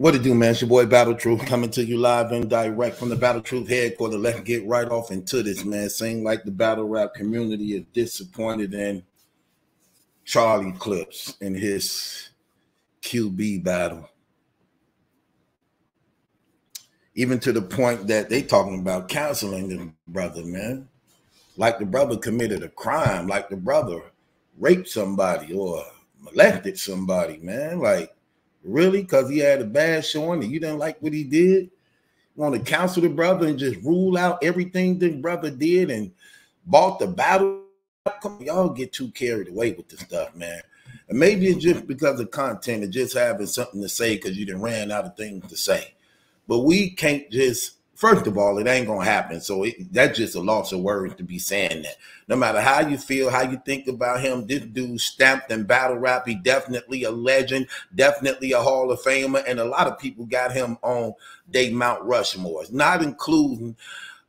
What it do, man? It's your boy Battle Truth coming to you live and direct from the Battle Truth headquarters. Let's get right off into this, man. Saying like the battle rap community is disappointed in Charlie Clips in his QB battle. Even to the point that they talking about counseling the brother, man. Like the brother committed a crime, like the brother raped somebody or molested somebody, man. Like Really? Because he had a bad showing and you didn't like what he did? Want to counsel the brother and just rule out everything the brother did and bought the battle? Come on, y'all get too carried away with this stuff, man. And maybe it's just because of content and just having something to say because you didn't ran out of things to say. But we can't just First of all, it ain't gonna happen. So it, that's just a loss of words to be saying that. No matter how you feel, how you think about him, this dude stamped in battle rap. He definitely a legend, definitely a Hall of Famer, and a lot of people got him on they Mount Rushmores, not including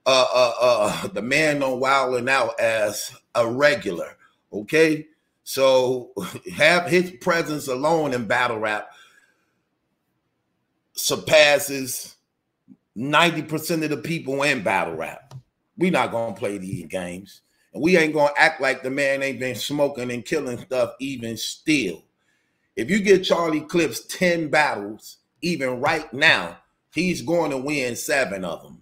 uh, uh, uh, the man on Wild 'N Out as a regular. Okay, so have his presence alone in battle rap surpasses 90% of the people in battle rap. We not gonna play these games. And we ain't gonna act like the man ain't been smoking and killing stuff even still. If you get Charlie Clips 10 battles, even right now, he's going to win seven of them.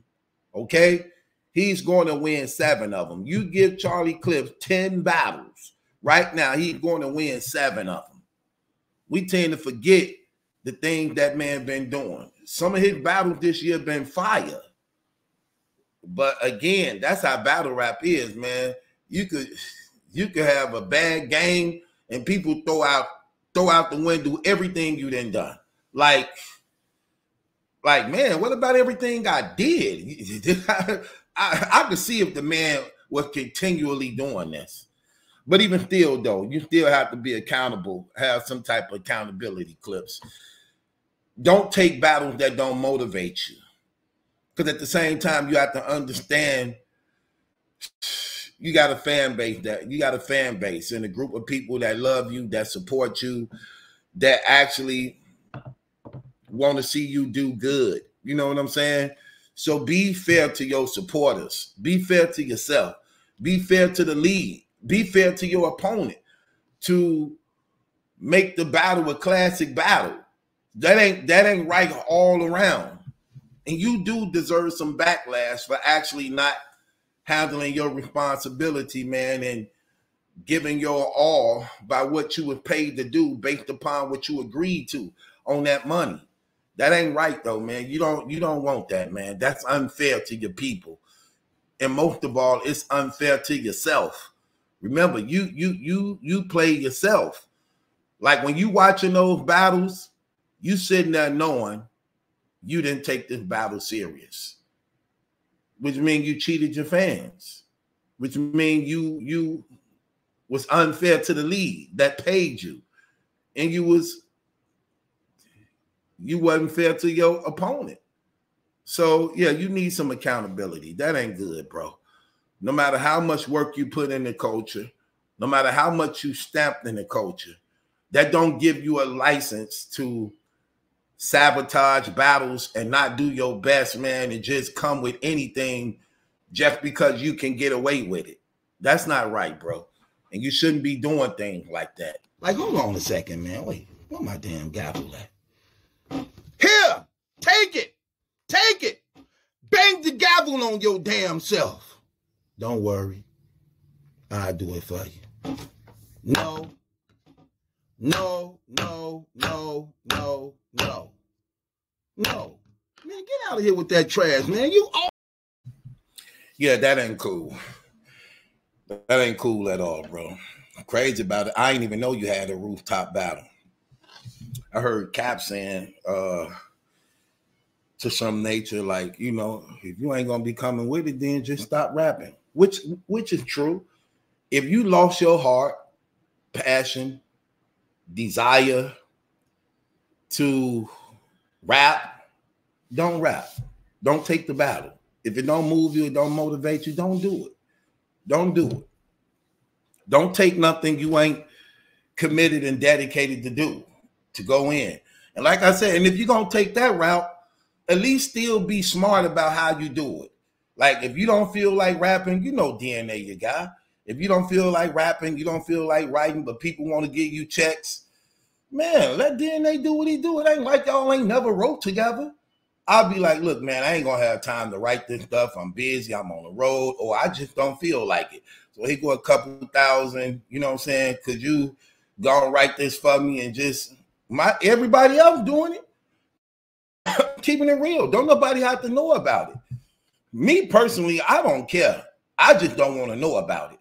Okay? He's going to win seven of them. You give Charlie Clips 10 battles right now, he's going to win seven of them. We tend to forget the things that man been doing. Some of his battles this year been fire. But again, that's how battle rap is, man. You could you could have a bad game and people throw out throw out the window everything you done done. Like like man, what about everything I did? I, I, I could see if the man was continually doing this. But even still, though, you still have to be accountable, have some type of accountability clips don't take battles that don't motivate you. Because at the same time, you have to understand you got a fan base that you got a fan base and a group of people that love you, that support you, that actually want to see you do good. You know what I'm saying? So be fair to your supporters. Be fair to yourself. Be fair to the league. Be fair to your opponent to make the battle a classic battle. That ain't that ain't right all around. And you do deserve some backlash for actually not handling your responsibility, man, and giving your all by what you were paid to do based upon what you agreed to on that money. That ain't right though, man. You don't you don't want that, man. That's unfair to your people. And most of all, it's unfair to yourself. Remember, you you you you play yourself. Like when you watching those battles, you sitting there knowing you didn't take this battle serious, which means you cheated your fans, which means you you was unfair to the league that paid you, and you was you wasn't fair to your opponent. So yeah, you need some accountability. That ain't good, bro. No matter how much work you put in the culture, no matter how much you stamped in the culture, that don't give you a license to sabotage battles and not do your best, man, and just come with anything just because you can get away with it. That's not right, bro. And you shouldn't be doing things like that. Like, hold on a second, man. Wait, where my damn gavel at? Here, take it. Take it. Bang the gavel on your damn self. Don't worry. I'll do it for you. No, no, no, no, no, no. No. Man, get out of here with that trash, man. You all Yeah, that ain't cool. That ain't cool at all, bro. Crazy about it. I didn't even know you had a rooftop battle. I heard Cap saying uh to some nature, like, you know, if you ain't gonna be coming with it, then just stop rapping. Which which is true. If you lost your heart, passion, desire to rap, don't rap. Don't take the battle. If it don't move you, it don't motivate you, don't do it. Don't do it. Don't take nothing you ain't committed and dedicated to do, to go in. And like I said, and if you're gonna take that route, at least still be smart about how you do it. Like if you don't feel like rapping, you know DNA your guy. If you don't feel like rapping, you don't feel like writing, but people want to give you checks, man, let DNA do what he do. It ain't like y'all ain't never wrote together. I'll be like, look, man, I ain't gonna have time to write this stuff. I'm busy, I'm on the road, or I just don't feel like it. So he go a couple thousand, you know what I'm saying? Could you go and write this for me and just my everybody else doing it? keeping it real. Don't nobody have to know about it. Me personally, I don't care. I just don't want to know about it.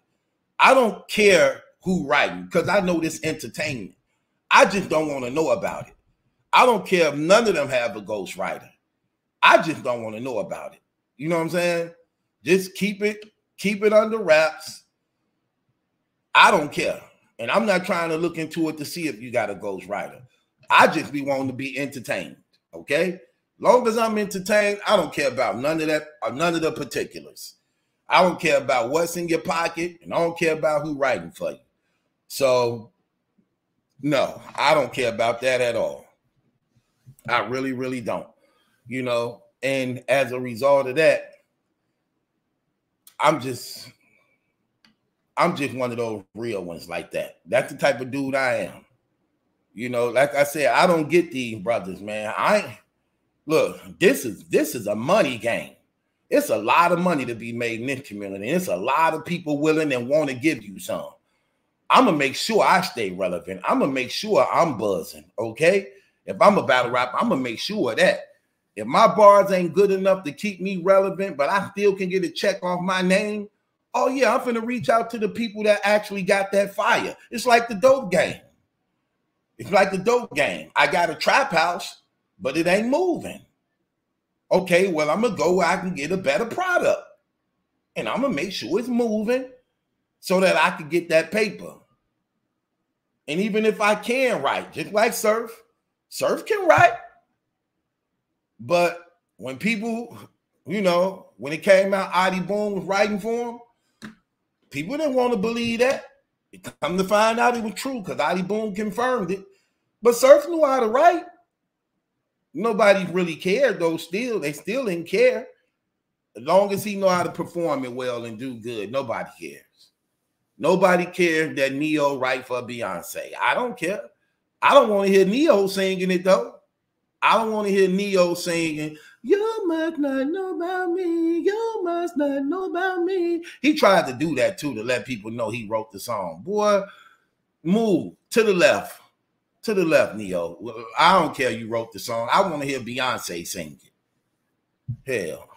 I don't care who writing because I know this entertainment. I just don't want to know about it. I don't care if none of them have a ghostwriter. I just don't want to know about it. You know what I'm saying? Just keep it, keep it under wraps. I don't care. And I'm not trying to look into it to see if you got a ghostwriter. I just be wanting to be entertained. Okay. Long as I'm entertained, I don't care about none of that, or uh, none of the particulars. I don't care about what's in your pocket, and I don't care about who writing for you. So, no, I don't care about that at all. I really, really don't. You know, and as a result of that, I'm just I'm just one of those real ones like that. That's the type of dude I am. You know, like I said, I don't get these brothers, man. I look, this is this is a money game. It's a lot of money to be made in this community. It's a lot of people willing and want to give you some. I'm gonna make sure I stay relevant. I'm gonna make sure I'm buzzing. Okay. If I'm a battle rapper, I'm gonna make sure of that if my bars ain't good enough to keep me relevant, but I still can get a check off my name, oh yeah, I'm gonna reach out to the people that actually got that fire. It's like the dope game. It's like the dope game. I got a trap house but it ain't moving. Okay, well, I'm gonna go where I can get a better product. And I'm gonna make sure it's moving so that I can get that paper. And even if I can write, just like Surf, Surf can write. But when people, you know, when it came out, Adi Boom was writing for him, people didn't want to believe that. It come to find out it was true because Adi Boom confirmed it. But Surf knew how to write. Nobody really cared though. Still, they still didn't care. As long as he know how to perform it well and do good, nobody cares. Nobody cares that Ne-Yo write for Beyonce. I don't care. I don't want to hear Ne-Yo singing it though. I don't want to hear Ne-Yo singing, You must not know about me. You must not know about me. He tried to do that too to let people know he wrote the song. Boy, move to the left to the left, Ne-Yo. I don't care you wrote the song. I want to hear Beyonce sing it. Hell,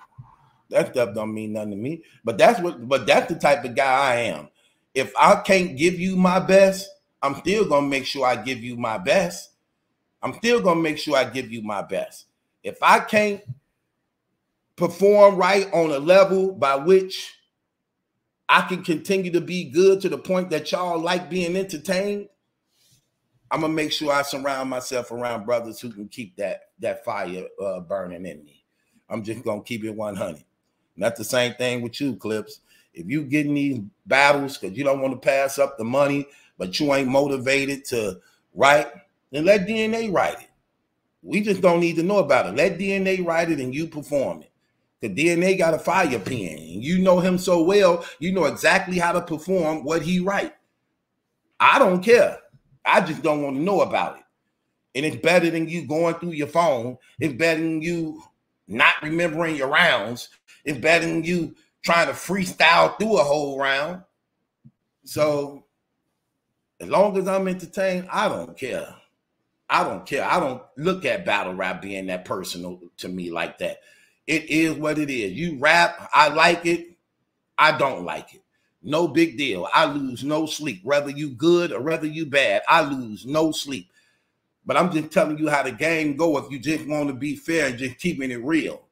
that stuff don't mean nothing to me. But that's what. But that's the type of guy I am. If I can't give you my best, I'm still gonna make sure I give you my best. I'm still gonna make sure I give you my best. If I can't perform right on a level by which I can continue to be good to the point that y'all like being entertained, I'm gonna make sure I surround myself around brothers who can keep that that fire uh, burning in me. I'm just gonna keep it 100. Not the same thing with you, Clips. If you get in these battles because you don't want to pass up the money, but you ain't motivated to write, then let DNA write it. We just don't need to know about it. Let DNA write it and you perform it. The DNA got a fire pen. And you know him so well, you know exactly how to perform what he write. I don't care. I just don't want to know about it. And it's better than you going through your phone. It's better than you not remembering your rounds. It's better than you trying to freestyle through a whole round. So as long as I'm entertained, I don't care. I don't care. I don't look at battle rap being that personal to me like that. It is what it is. You rap, I like it. I don't like it. No big deal. I lose no sleep. Whether you good or whether you bad, I lose no sleep. But I'm just telling you how the game go if you just want to be fair and just keeping it real.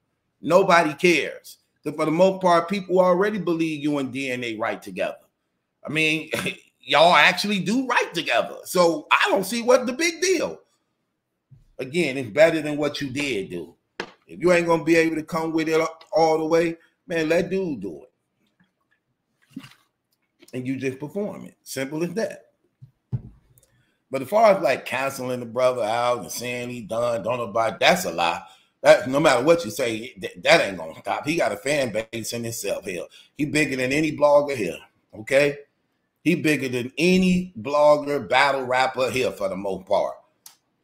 Nobody cares. For the most part, people already believe you and DNA write together. I mean, y'all actually do write together. So I don't see what the big deal. Again, it's better than what you did do. If you ain't gonna be able to come with it all the way, man, let dude do it and you just perform it. Simple as that. But as far as like canceling the brother out and saying he done, don't about that's a lie. That no matter what you say, that, that ain't gonna stop. He got a fan base in himself here. He bigger than any blogger here. Okay, he bigger than any blogger, battle rapper here for the most part.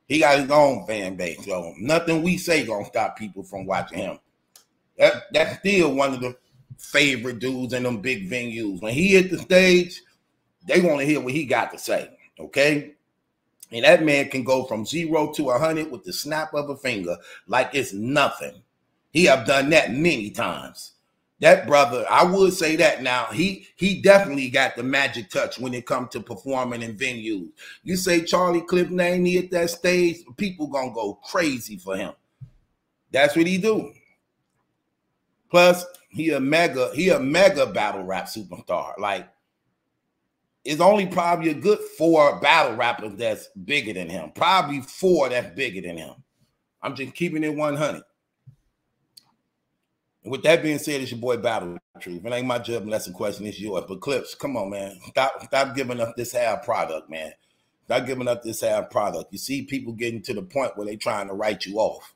He got his own fan base, so nothing we say gonna stop people from watching him. That that's still one of the favorite dudes in them big venues. When he hit the stage, they want to hear what he got to say. Okay. And that man can go from zero to a hundred with the snap of a finger, like it's nothing. He have done that many times. That brother, I would say that now. He he definitely got the magic touch when it comes to performing in venues. You say Charlie Clips name he at that stage, people gonna go crazy for him. That's what he do. Plus, he a mega, he a mega battle rap superstar. Like, it's only probably a good four battle rappers that's bigger than him. Probably four that's bigger than him. I'm just keeping it 100. And with that being said, it's your boy Battle Truth. It ain't my job unless the question is yours. But Clips, come on, man. Stop, stop giving up this half product, man. Stop giving up this half product. You see people getting to the point where they trying to write you off.